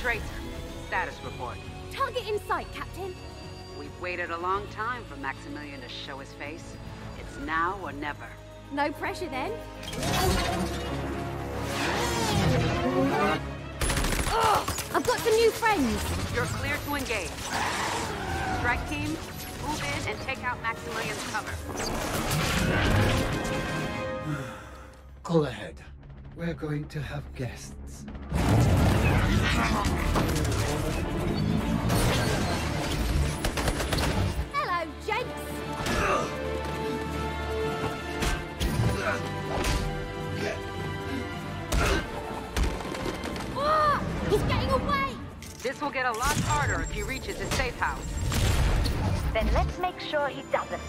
Tracer, status report. Target in sight, Captain. We've waited a long time for Maximilian to show his face. It's now or never. No pressure then. I've got some new friends. You're clear to engage. Strike team, move in and take out Maximilian's cover. Call ahead. We're going to have guests. Hello, gents. Ah, he's getting away. This will get a lot harder if he reaches his safe house. Then let's make sure he doesn't.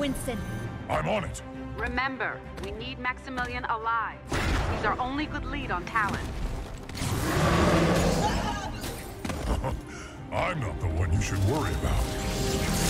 Winston. I'm on it. Remember, we need Maximilian alive. He's our only good lead on Talon. I'm not the one you should worry about.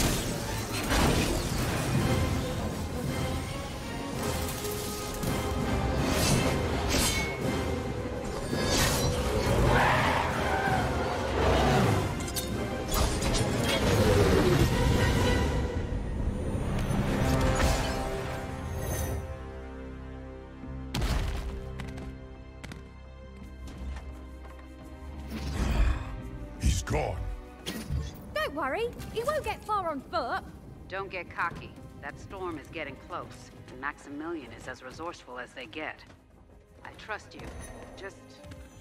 Gone. Don't worry, he won't get far on foot. Don't get cocky. That storm is getting close, and Maximilian is as resourceful as they get. I trust you. Just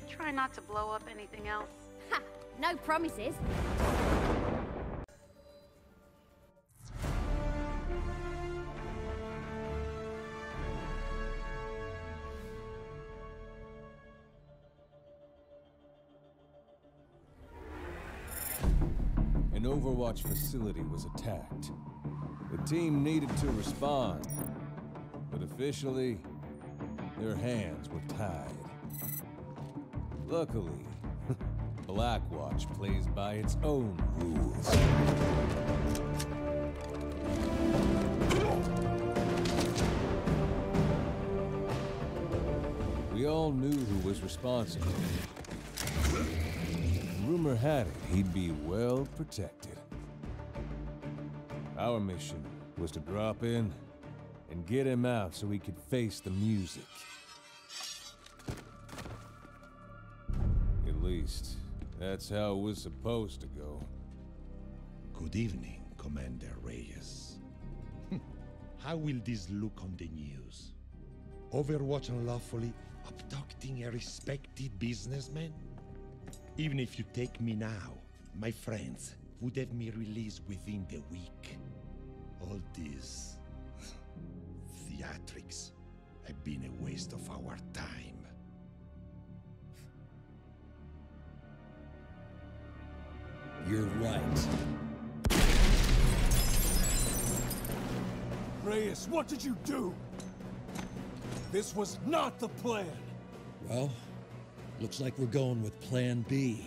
try not to blow up anything else. Ha! No promises. Overwatch facility was attacked. The team needed to respond, but officially, their hands were tied. Luckily, Blackwatch plays by its own rules. We all knew who was responsible. Rumor had it he'd be well protected. Our mission was to drop in and get him out so he could face the music. At least, that's how it was supposed to go. Good evening, Commander Reyes. Hmm. How will this look on the news? Overwatch unlawfully abducting a respected businessman? Even if you take me now, my friends would have me released within the week. All this theatrics have been a waste of our time. You're right. Reyes, what did you do? This was not the plan. Well, looks like we're going with Plan B.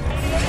it.